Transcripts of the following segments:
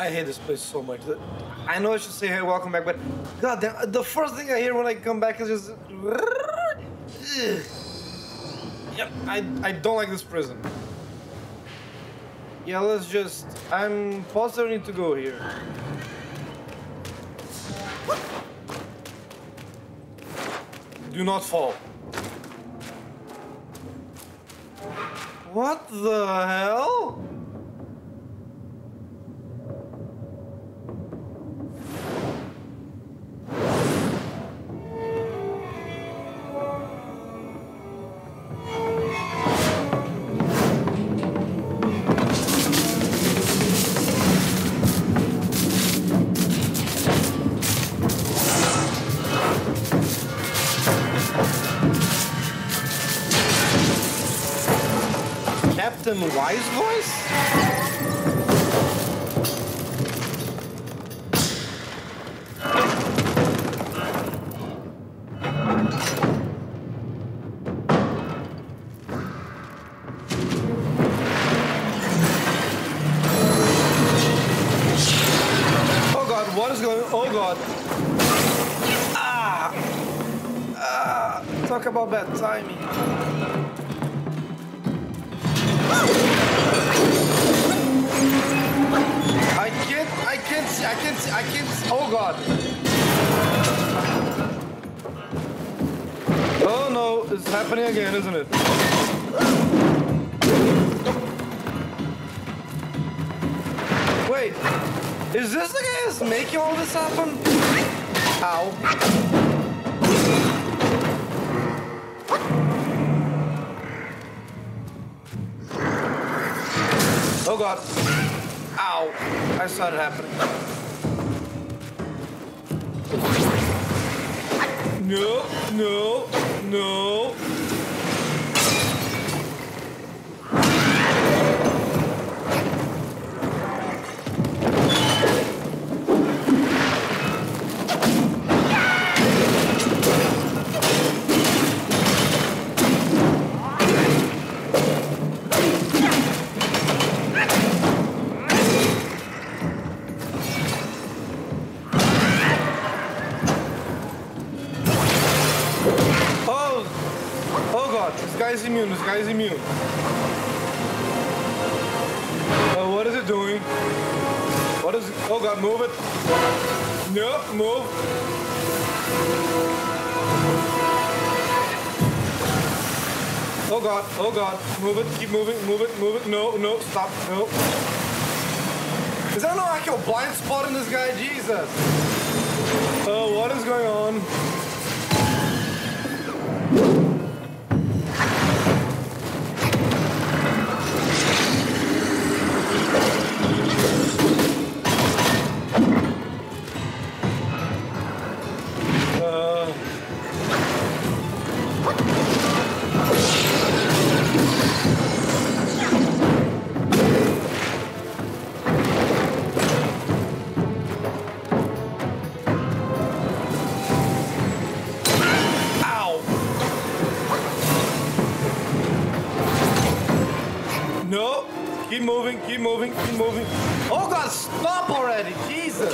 I hate this place so much. I know I should say hey, welcome back, but god damn, the first thing I hear when I come back is just. Yep, I, I don't like this prison. Yeah, let's just... I'm positive I need to go here. Do not fall. What the hell? Captain Wise voice? Wait, is this the guy that's making all this happen? Ow. Oh god. Ow. I saw it happening. No, no, no. Oh, what is it doing? What is it? Oh god, move it. No, move. Oh god, oh god, move it, keep moving, move it, move it. No, no, stop, no. Is there no actual blind spot in this guy? Jesus. Oh, what is going on? Keep moving, keep moving, keep moving. Oh god, stop already! Jesus!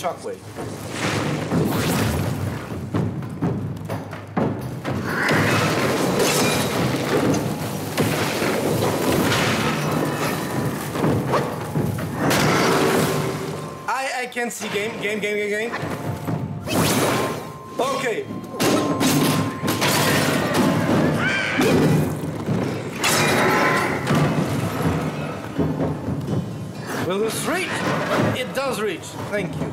Shockwave. I I can't see game game game game game. Okay. Will this reach? It does reach. Thank you.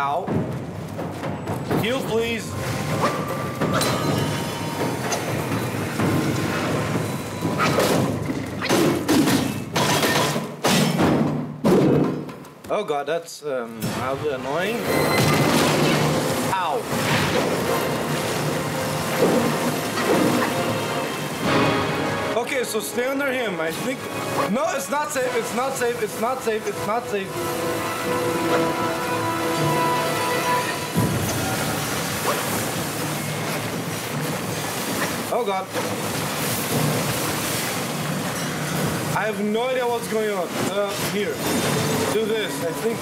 Ow. Please. Oh god, that's um, annoying. Ow. Okay, so stay under him. I think. No, it's not safe. It's not safe. It's not safe. It's not safe. Oh god. I have no idea what's going on. Uh, here. Do this. I think.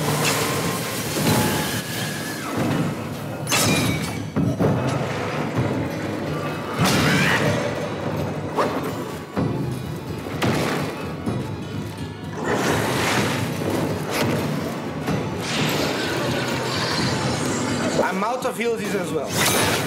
I'm out of healies as well.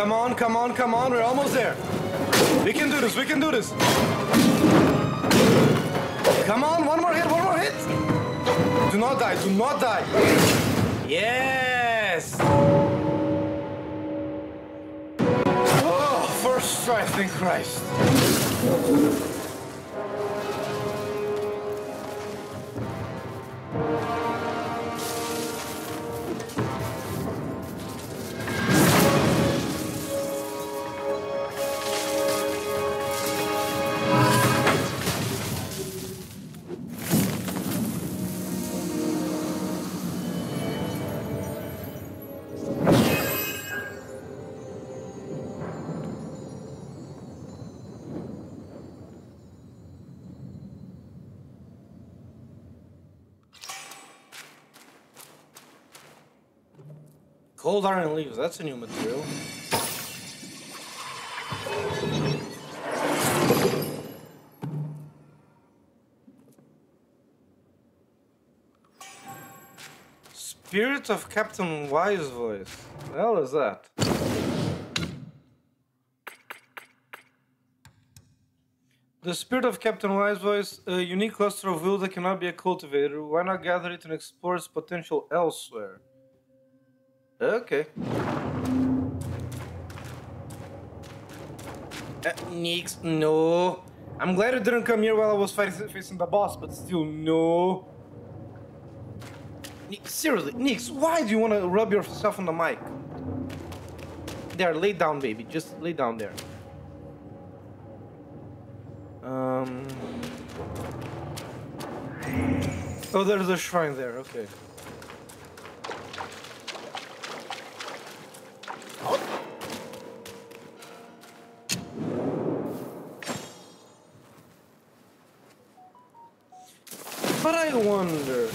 Come on, come on, come on. We're almost there. We can do this. We can do this. Come on, one more hit, one more hit. Do not die. Do not die. Yes. Oh, first try, thank Christ. Cold iron leaves, that's a new material. Spirit of Captain Wise voice. The hell is that? The spirit of Captain Wise voice, a unique cluster of will that cannot be cultivated. Why not gather it and explore its potential elsewhere? Okay. Uh, Nix, no. I'm glad it didn't come here while I was fighting, facing the boss, but still, no. Nix, seriously, Nix, why do you want to rub yourself on the mic? There, lay down, baby. Just lay down there. Um. Oh, there's a shrine there. Okay. But I wonder.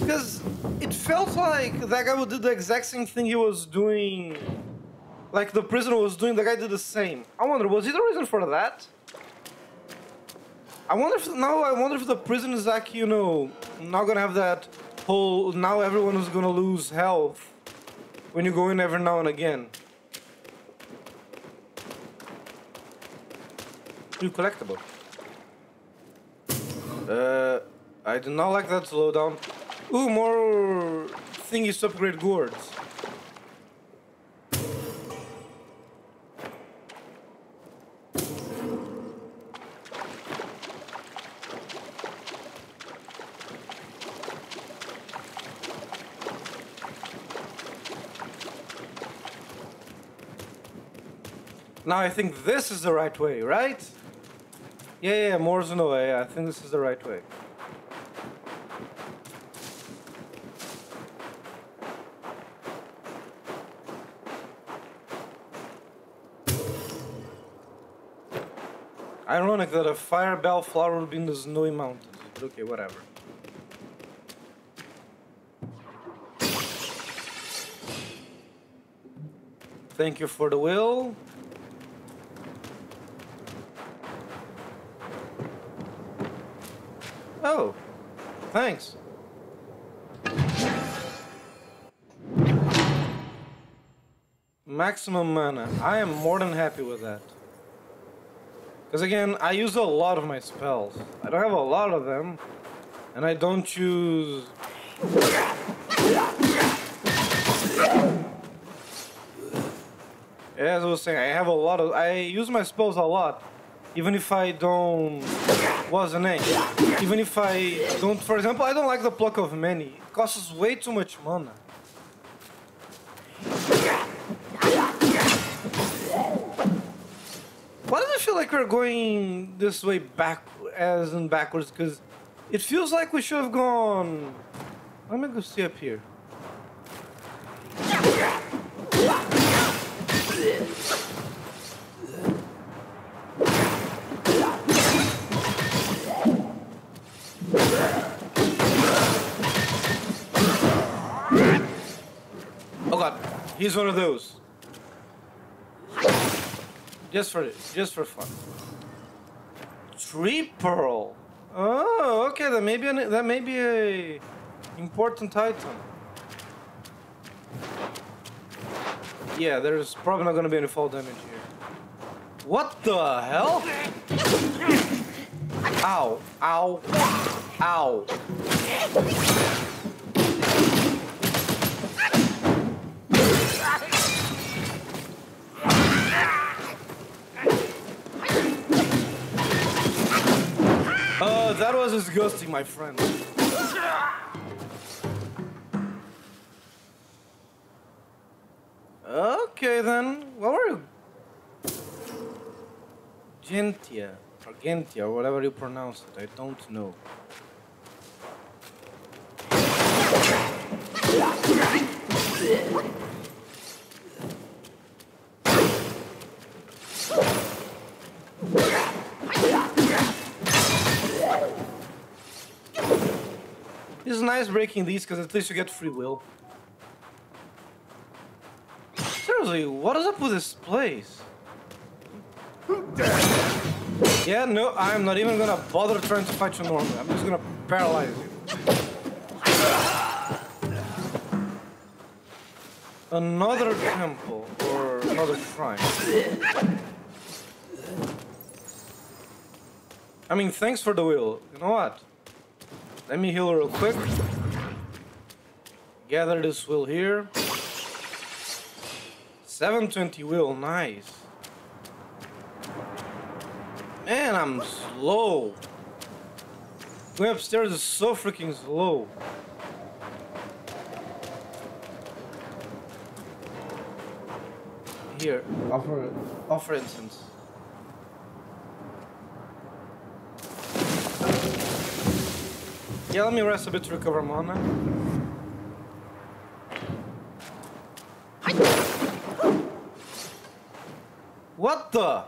Because it felt like that guy would do the exact same thing he was doing. Like the prisoner was doing, the guy did the same. I wonder, was he the reason for that? I wonder if now I wonder if the prison is like, you know, not gonna have that whole now everyone is gonna lose health when you go in every now and again. New collectible. Uh, I do not like that slowdown. Ooh, more thingies to upgrade gourds. Now I think this is the right way, right? Yeah, yeah, more's no way. I think this is the right way. Ironic that a fire bell flower would be in the snowy mountains. But okay, whatever. Thank you for the will. Oh, thanks. Maximum mana. I am more than happy with that. Because again, I use a lot of my spells. I don't have a lot of them. And I don't choose... As I was saying, I have a lot of... I use my spells a lot. Even if I don't... What's the name? Even if I don't... For example, I don't like the pluck of many. It costs way too much mana. Why does it feel like we're going this way back as in backwards? Because it feels like we should have gone. Let me go see up here. Oh god, he's one of those. Just for this, just for fun. Tree pearl. Oh, okay. That may be an, that may be a important item. Yeah, there's probably not gonna be any fall damage here. What the hell? Ow! Ow! Ow! That was disgusting, my friend. Okay then, what were you? Gentia, Argentia, whatever you pronounce it, I don't know. Nice breaking these because at least you get free will. Seriously, what is up with this place? Yeah, no, I'm not even gonna bother trying to fight you normally. I'm just gonna paralyze you. Another temple or another shrine. I mean, thanks for the will. You know what? Let me heal real quick. Gather this will here. 720 will, nice. Man, I'm slow. Going upstairs is so freaking slow. Here, offer, offer incense. Yeah, let me rest a bit to recover mana. What the?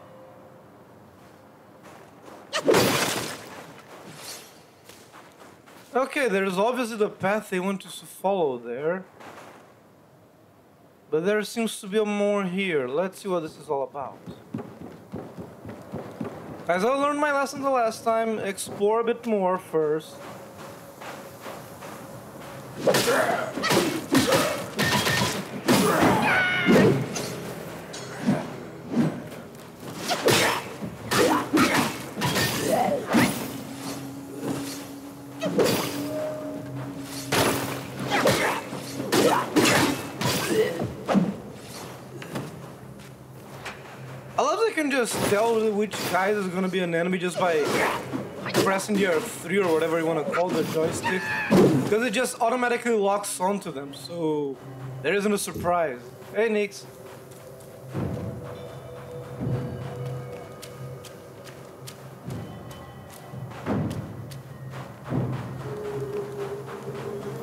Okay, there's obviously the path they want us to follow there. But there seems to be more here. Let's see what this is all about. As I learned my lesson the last time, explore a bit more first. Just tell which guy is gonna be an enemy just by pressing your 3 or whatever you want to call the joystick. Because it just automatically locks onto them, so there isn't a surprise. Hey, Nix.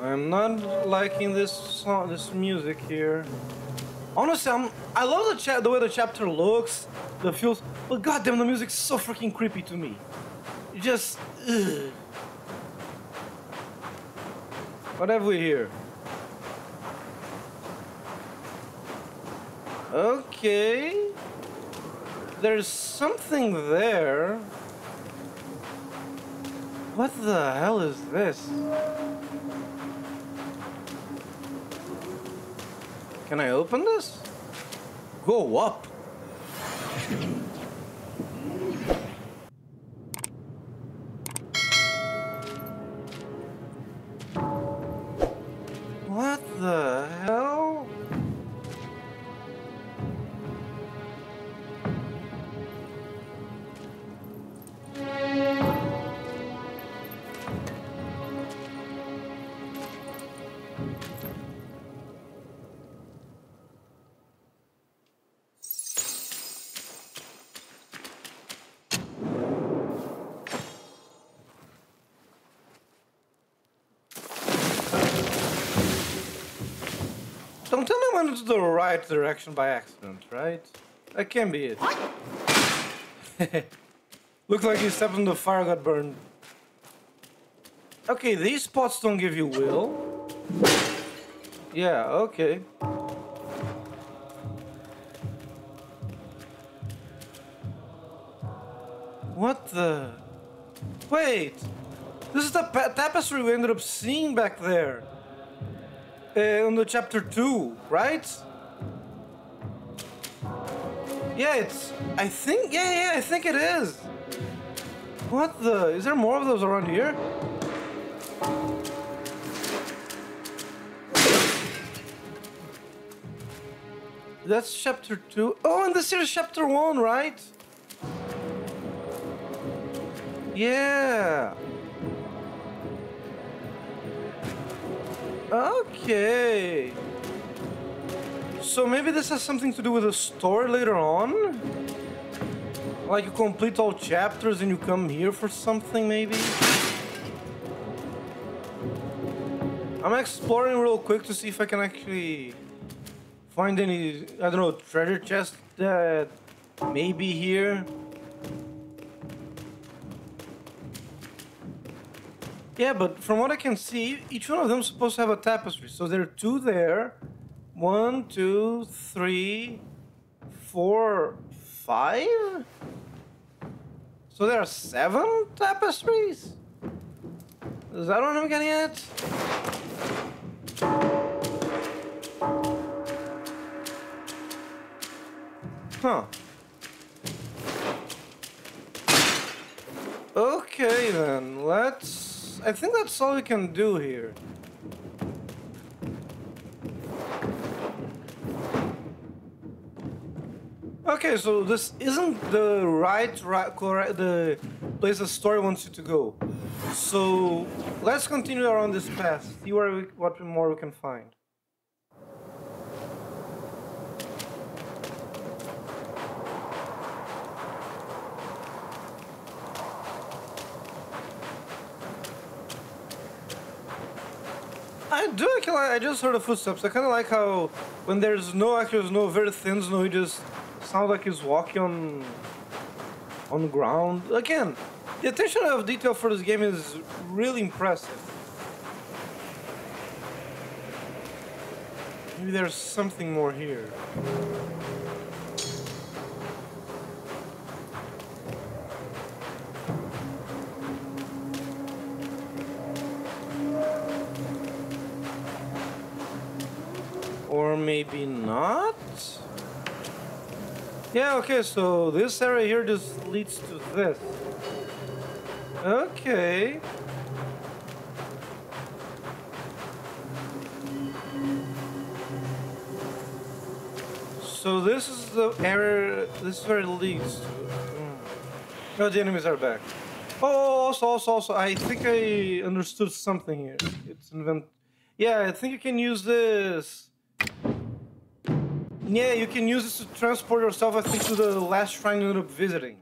I'm not liking this song, this music here. Honestly, I'm, I love the the way the chapter looks, the feels, but goddamn, the music's so freaking creepy to me. It just, ugh. What have we here? Okay. There's something there. What the hell is this? Can I open this? Go up. Don't tell me I went into the right direction by accident, right? That can't be it. Looked like you stepped in the fire got burned. Okay, these spots don't give you will. Yeah, okay. What the? Wait! This is the tapestry we ended up seeing back there. Uh, on the chapter 2, right? Yeah, it's. I think. Yeah, yeah, I think it is. What the? Is there more of those around here? That's chapter 2. Oh, and this is chapter 1, right? Yeah. Okay. So maybe this has something to do with the story later on? Like you complete all chapters and you come here for something, maybe? I'm exploring real quick to see if I can actually find any, I don't know, treasure chest that may be here. Yeah, but from what I can see, each one of them is supposed to have a tapestry. So there are two there. One, two, three, four, five? So there are seven tapestries? Is that what I'm getting at? Huh. Okay then, let's... I think that's all we can do here. Okay, so this isn't the right, right correct, the place the story wants you to go. So let's continue around this path, see where we, what more we can find. I do. I, can, I just heard the footsteps. I kind of like how when there's no there's no very thin snow, he just sounds like he's walking on on ground. Again, the attention of detail for this game is really impressive. Maybe there's something more here. Maybe not? Yeah, okay, so this area here just leads to this. Okay. So this is the area, this is where it leads to. Hmm. No, the enemies are back. Oh, also, also, also, I think I understood something here. It's invent. Yeah, I think you can use this. Yeah, you can use this to transport yourself, I think, to the last shrine you ended up visiting.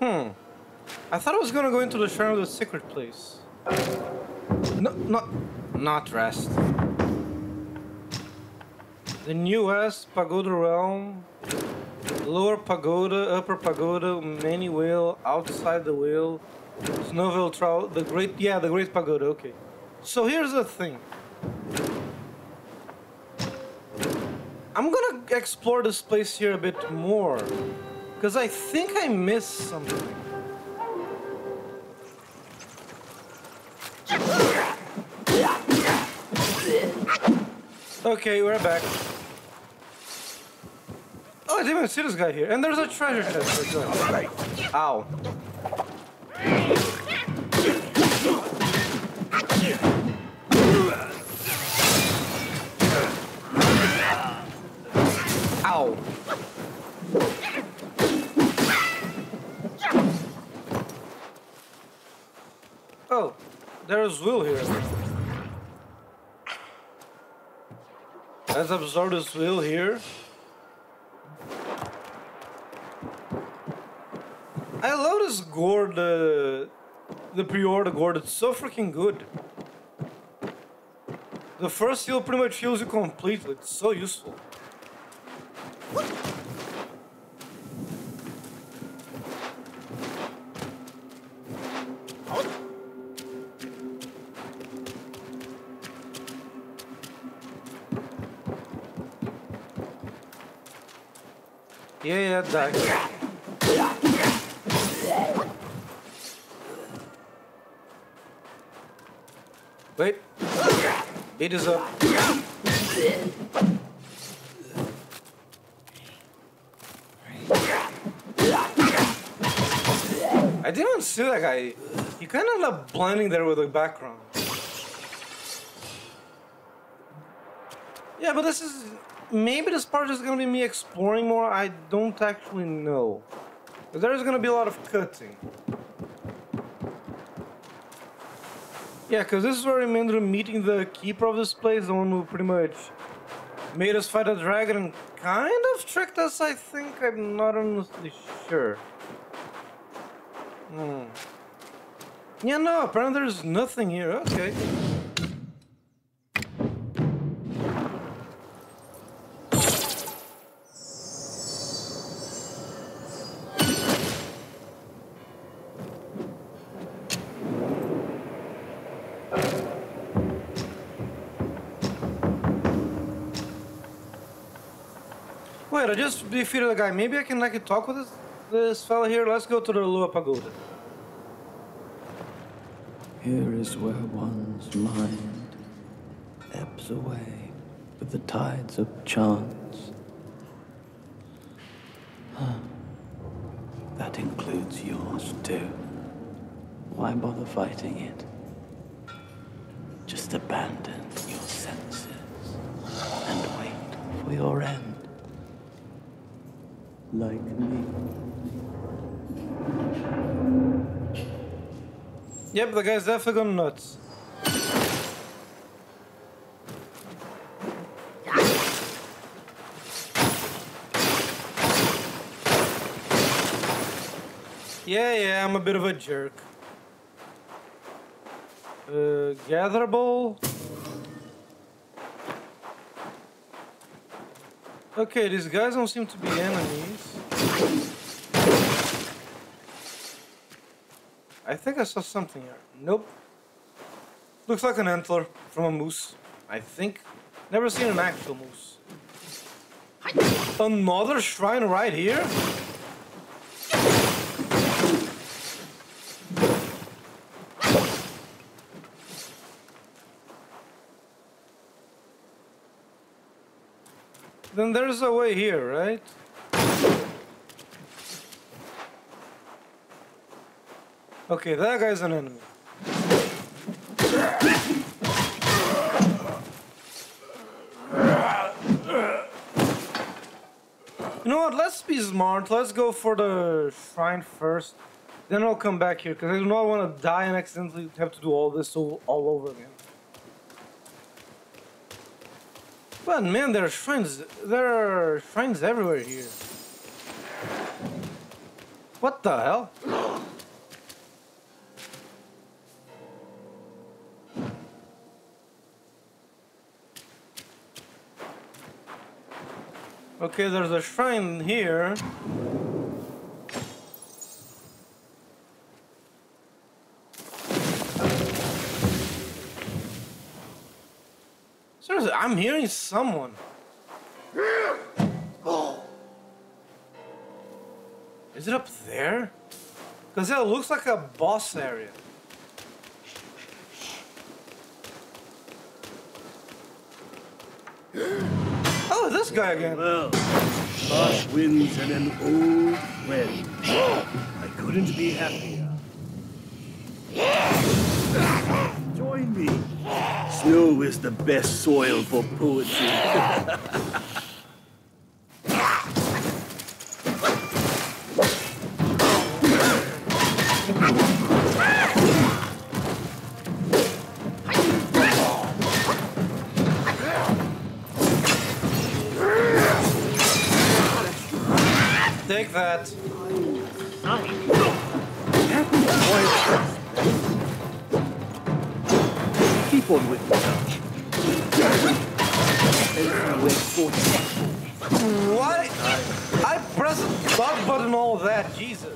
Hmm. I thought I was gonna go into the shrine of the secret place. No, not, not rest. The new West Pagoda Realm, Lower Pagoda, Upper Pagoda, Mani Wheel, Outside the Wheel, Snowville Trout, the Great, yeah, the Great Pagoda, okay. So here's the thing. I'm gonna explore this place here a bit more, because I think I missed something. Okay, we're back. Oh, I didn't even see this guy here. And there's a treasure chest. Ow. Oh, there's Will here. Let's absorb this Will here. I love this gourd, uh, the pre-order gourd. It's so freaking good. The first heal pretty much heals you completely. It's so useful. Yeah. Wait. Beat us up. I didn't see that guy. He kind of up blending there with the background. Yeah, but this is... Maybe this part is gonna be me exploring more. I don't actually know. There's gonna be a lot of cutting. Yeah, because this is where I remember meeting the keeper of this place, the one who pretty much made us fight a dragon and kind of tricked us, I think. I'm not honestly sure. Hmm. Yeah, no, apparently there's nothing here. Okay. Wait, I just defeated a guy. Maybe I can like talk with this this fella here. Let's go to the Lower Pagoda. Here is where one's mind ebbs away with the tides of chance. Huh. That includes yours too. Why bother fighting it? Just abandon your senses and wait for your end. Like me. Yep, the guy's definitely gone nuts. Yeah, yeah, I'm a bit of a jerk. Uh, gatherable. Okay, these guys don't seem to be enemies. I think I saw something here. Nope. Looks like an antler from a moose. I think. Never seen an actual moose. Another shrine right here? Then there's a way here, right? Okay, that guy's an enemy. You know what? Let's be smart. Let's go for the shrine first. Then I'll come back here because I do not want to die and accidentally have to do all this all, all over again. But man, there are shrines. There are shrines everywhere here. What the hell? Okay, there's a shrine here. Seriously, I'm hearing someone. Is it up there? Because it looks like a boss area. This guy again. Well, harsh winds and an old friend. I couldn't be happier. Join me. Snow is the best soil for poetry. That. Keep on with me. Everywhere What? I pressed the button all that. Jesus.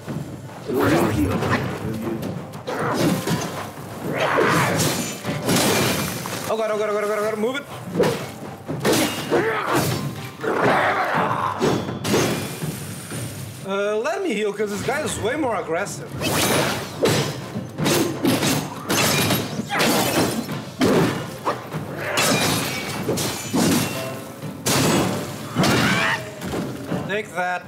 Let me heal, because this guy is way more aggressive. Take that.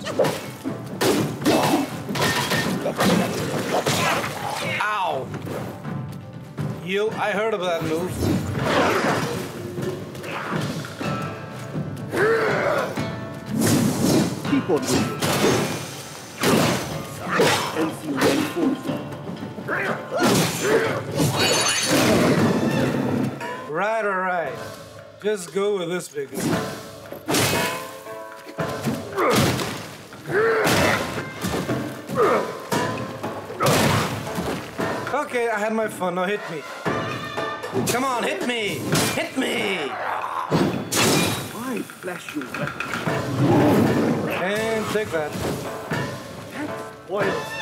Ow! Heal. I heard of that move. Keep on with Right, alright. Just go with this big guy. Okay, I had my fun. Now hit me. Come on, hit me! Hit me! Why flash your weapon? And take that. Spoils splendor.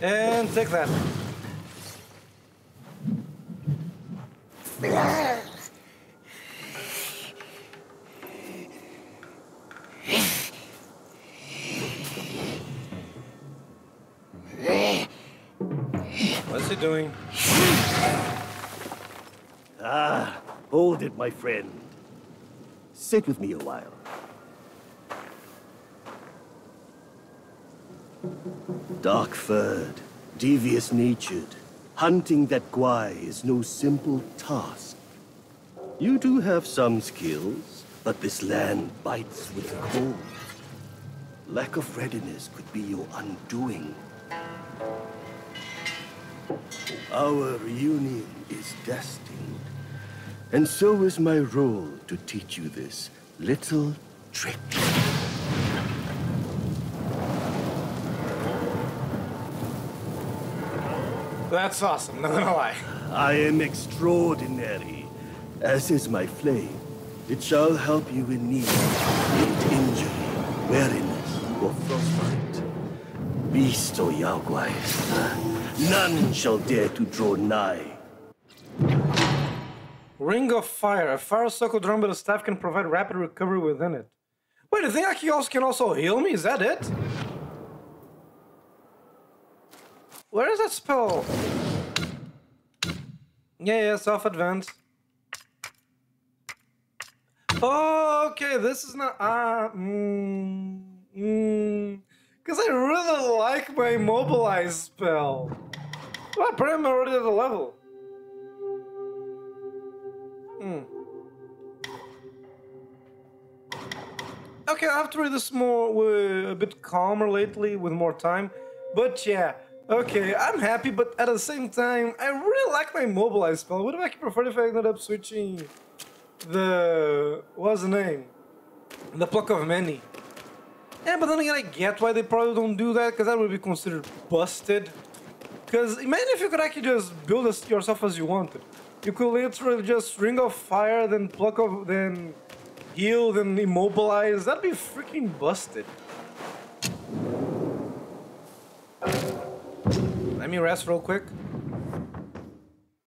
And take that. My friend. Sit with me a while. Dark-furred, devious-natured, hunting that guai is no simple task. You do have some skills, but this land bites with cold. Lack of readiness could be your undoing. Our reunion is destined. And so is my role to teach you this little trick. That's awesome, not gonna lie. I am extraordinary, as is my flame. It shall help you in need, in injury, weariness, or frostbite. Beast or Yaoguai, none shall dare to draw nigh. Ring of Fire. A fire circle drawn by the staff can provide rapid recovery within it. Wait, the thing also can also heal me? Is that it? Where is that spell? Yeah, yeah, self advance. Oh, okay, this is not. Ah, mm, mm. Because I really like my immobilize spell. Well, apparently I'm already at the level. Hmm. Okay, I have to read this more with a bit calmer lately, with more time. But yeah, okay, I'm happy, but at the same time, I really like my mobilize spell. Would have actually preferred if I ended up switching the what's the name? The pluck of many. Yeah, but then again, I get why they probably don't do that, because that would be considered busted. Because imagine if you could actually just build this yourself as you wanted. You could literally just ring of fire, then pluck off, then heal, then immobilize. That'd be freaking busted. Let me rest real quick.